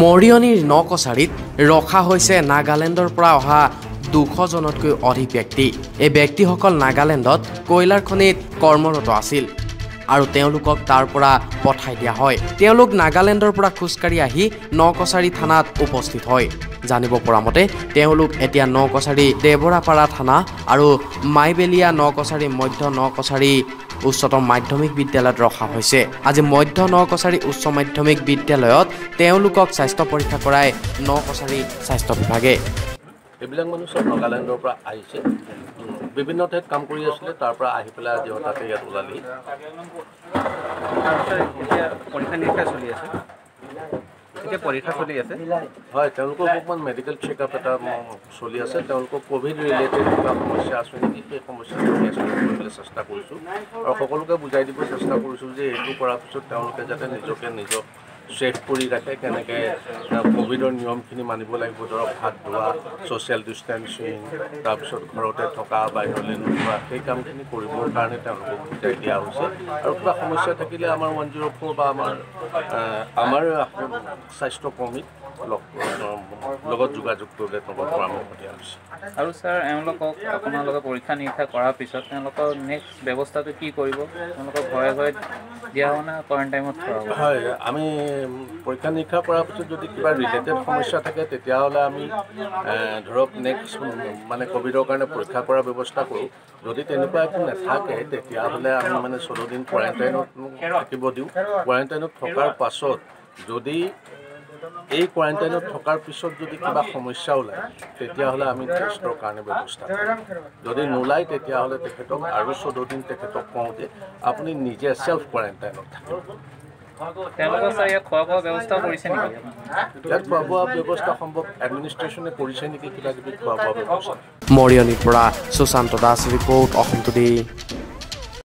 মৰিয়নিৰ নকছাৰীত ৰখা হৈছে নাগালেণ্ডৰ পৰা অহা দুশজনতকৈ অধিক ব্যক্তি। এই ব্যক্তিসকল নাগালেণ্ডত কয়লাৰ খনিত কৰ্মৰত আছিল আৰু তেওঁলোকক তাৰ পৰা পঠাই দিয়া হয়। তেওঁলোক নাগালেণ্ডৰ পৰা খোজকাঢ়ি আহি নকছাৰী থানাত উপস্থিত হয়। জানিব পৰা মতে তেওঁলোক এতিয়া নকছাৰী দেৱৰাপাৰা থানা আৰু মাইবেলিয়া নকছাৰী মধ্য নকছাৰী উচ্চতম মাধ্যমিক বিদ্যালয়ত ৰখা হৈছে। আজি মধ্য নকছাৰী উচ্চ মাধ্যমিক বিদ্যালয়ত তেওঁলোকক স্বাস্থ্য পৰীক্ষা কৰাই নকছাৰী স্বাস্থ্য বিভাগে। এইবিলাক মানুহ চব নাগালেণ্ডৰ পৰা আহিছে। বিভিন্ন ঠাইত কাম কৰি আছিলে তাৰ পৰা আহি পেলাই আজি হঠাতে ইয়াত ওলালি। পৰীক্ষা নিৰীক্ষা চলি আছে। এতিয়া পৰীক্ষা চলি আছে। হয় তেওঁলোকৰ অকণমান মেডিকেল চেকআপ এটা চলি আছে। তেওঁলোকৰ ক'ভিড ৰিলেটেড কিবা সমস্যা আছে নেকি? সেই সমস্যাটো আমি এক্সপ্লেইন কৰিবলৈ চেষ্টা কৰিছোঁ। আৰু সকলোকে বুজাই দিব চেষ্টা কৰিছোঁ যে এইটো কৰাৰ পিছত তেওঁলোকে যাতে নিজকে নিজক ছেফ কৰি ৰাখে কেনেকৈ ক'ভিডৰ নিয়মখিনি মানিব লাগিব ধৰক হাত ধোৱা ছ'চিয়েল ডিষ্টেঞ্চিং তাৰপিছত ঘৰতে থকা বাহিৰলৈ নোযোৱা সেই কামখিনি কৰিবৰ কাৰণে তেওঁলোকক বুজাই দিয়া হৈছে। আৰু কিবা সমস্যা থাকিলে আমাৰ ওৱান জিৰ' ফ'ৰ বা আমাৰ আমাৰ স্বাস্থ্য কৰ্মীক লগ লগত যোগাযোগ কৰিলে তেওঁলোকক পৰামৰ্শ দিয়া হৈছে। আৰু ছাৰ এওঁলোকক আপোনালোকে পৰীক্ষা নিৰীক্ষা কৰাৰ পিছত তেওঁলোকৰ নেক্সট ব্যৱস্থাটো কি কৰিব? তেওঁলোকক ঘৰে ঘৰে দিয়া হ'ব নে কোৱাৰেণ্টাইনত থোৱা হ'ব হয় আমি পৰীক্ষা নিৰীক্ষা কৰাৰ পিছত যদি কিবা ৰিলেটেড সমস্যা থাকে তেতিয়াহ'লে আমি ধৰক নেক্সট মানে ক'ভিডৰ কাৰণে পৰীক্ষা কৰাৰ ব্যৱস্থা কৰোঁ। যদি তেনেকুৱা একো নাথাকে তেতিয়াহ'লে আমি মানে চৈধ্য দিন কোৱাৰেণ্টাইনত থাকিব দিওঁ। কোৱাৰেণ্টাইনত থকাৰ পাছত যদি এই কোৱাৰেণ্টাইনত থকাৰ পিছত যদি কিবা সমস্যা ওলায় তেতিয়াহ'লে আমি টেষ্টৰ কাৰণে ব্যৱস্থা কৰিম। যদি নোলায় তেতিয়াহ'লে তেখেতক আৰু চৈধ্য দিন তেখেতক কওঁ যে আপুনি নিজে ছেল্ফ কোৱাৰেণ্টাইনত থাকিব। তেওঁলোকৰ ছাৰ ইয়াত খোৱা বোৱা ব্যৱস্থা কৰিছে নেকি? ইয়াত খোৱা বোৱা ব্যৱস্থা সম্ভৱ এডমিনিষ্ট্ৰেশ্যনে কৰিছে নেকি কিবা কিবি খোৱা বোৱা ব্যৱস্থা? মৰিয়নিৰ পৰা সুশান্ত দাস ৰিপৰ্ট অসম টুডে